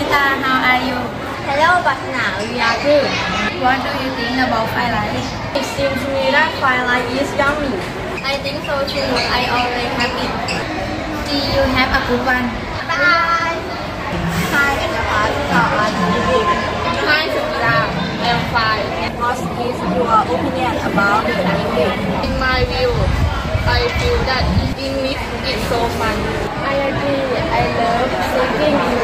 Nita, how are you? Hello, but now we are good. What do you think about firelight? It seems to me that firelight is yummy. I think so too. I already have it. See you have a good one. Bye. Hi, Anapart. How are you? Hi, Samira. I'm fine. What is your opinion about the English? In my view, I feel that English is so fun. I agree. I love singing English songs.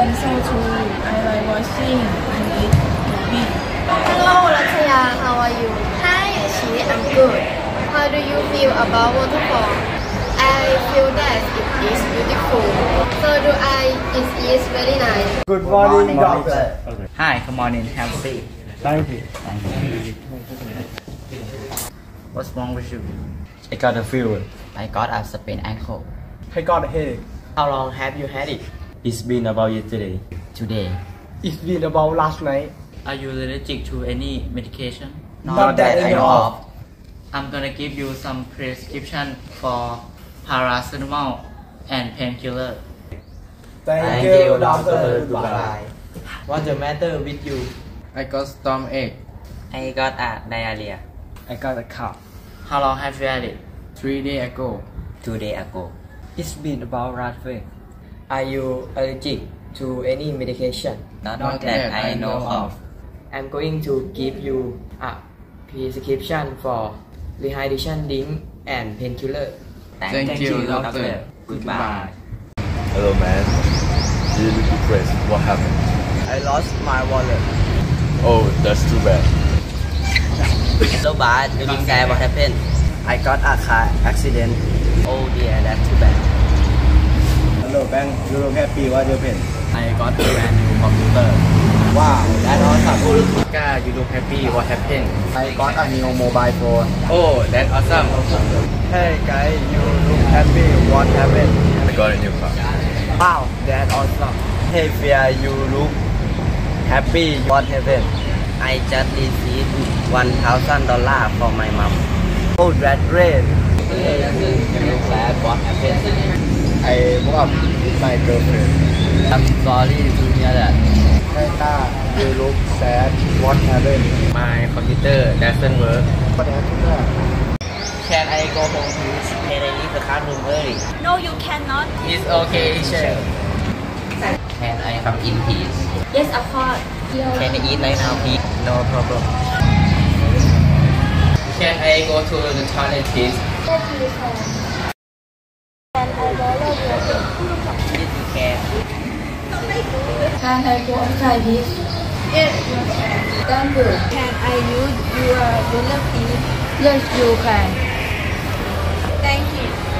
I think so too. I like watching English movie. Hello, Lataya. How are you? Hi, Shi. I'm good. How do you feel about waterfall? I feel that it is beautiful. So do I. It is very nice. Good morning, doctor. Hi, come on in, have a seat. Thank you. Thank you. What's wrong with you? I got a fever. I got a sprained ankle. I got a headache. How long have you had it? It's been about yesterday. Today. It's been about last night. Are you allergic to any medication? Not that I know of. I'm gonna give you some prescription for paracetamol and painkiller. Thank, you, doctor. Goodbye. What's the matter with you? I got stomach ache. I got a diarrhea. I got a cough. How long have you had it? Three days ago. Two days ago. It's been about last week. Are you allergic to any medication? Not, Not that, that I I know know of. I'm going to give you a prescription for rehydration drink and painkiller. Thank, you, doctor. Goodbye. Hello, man. You look depressed. What happened? I lost my wallet. Oh, that's too bad. so bad. You didn't say what happened. I got a car accident. Oh dear, that's too bad. Hello Bank Euro Happy What You Pen ไอก็ตแอนยูคอมพิวเตอร์ว้าวและออนสับก้ายูทูบแฮปปี้ว่าแฮปเพ่นไอก็ตอะนิโอโมบายโฟนโอ้แดนออสซัมเฮ้ยไกยูทูบแฮปปี้ว่าแฮปเพ่นไอก็ตอะนิวครับว้าวแดนออสซัมเฮ้ยเฟียยูทูบแฮปปี้ว่าแฮปเพ่น I just received one thousand dollar from my mom. Oh, that great! Hey, you glad what happened? I broke up with my girlfriend. I'm sorry to hear that. Hey, Ta, you look sad. What happened? My computer doesn't work. What happened? Can I go home please? Can I leave the classroom early? No, you cannot. It's okay, teacher. Can I come in please? Yes, of course. Can I eat right now please? No problem. Can I go to the toilet please? Yes, you can. And I borrow your pen. Yes, you can. Can I go outside, please? Yes. Thank you. Can I use your wallet? Yes, you can. Thank you.